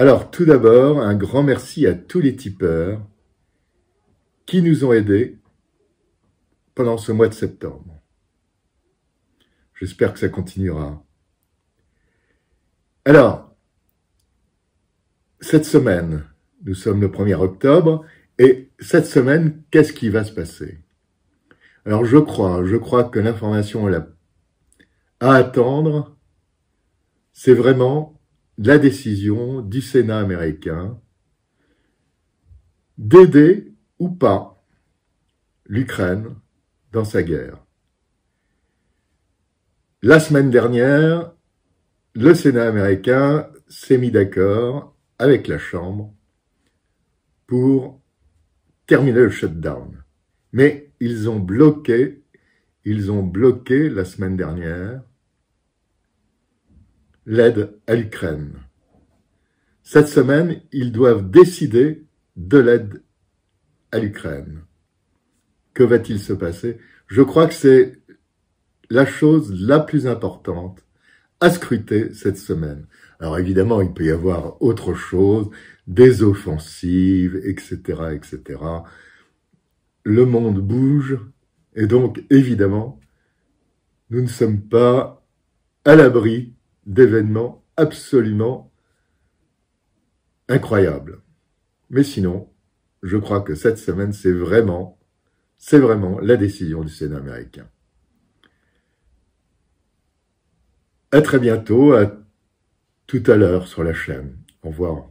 Alors, tout d'abord, un grand merci à tous les tipeurs qui nous ont aidés pendant ce mois de septembre. J'espère que ça continuera. Alors, cette semaine, nous sommes le 1er octobre, et cette semaine, qu'est-ce qui va se passer? Alors je crois, je crois que l'information à attendre, c'est vraiment la décision du Sénat américain d'aider ou pas l'Ukraine dans sa guerre. La semaine dernière, le Sénat américain s'est mis d'accord avec la Chambre pour terminer le shutdown. Mais ils ont bloqué, ils ont bloqué la semaine dernière l'aide à l'Ukraine. Cette semaine, ils doivent décider de l'aide à l'Ukraine. Que va-t-il se passer? Je crois que c'est la chose la plus importante à scruter cette semaine. Alors évidemment, il peut y avoir autre chose, des offensives, etc., etc. Le monde bouge, et donc évidemment, nous ne sommes pas à l'abri d'événements absolument incroyables. Mais sinon, je crois que cette semaine, c'est vraiment, c'est vraiment la décision du Sénat américain. À très bientôt, à tout à l'heure sur la chaîne. Au revoir.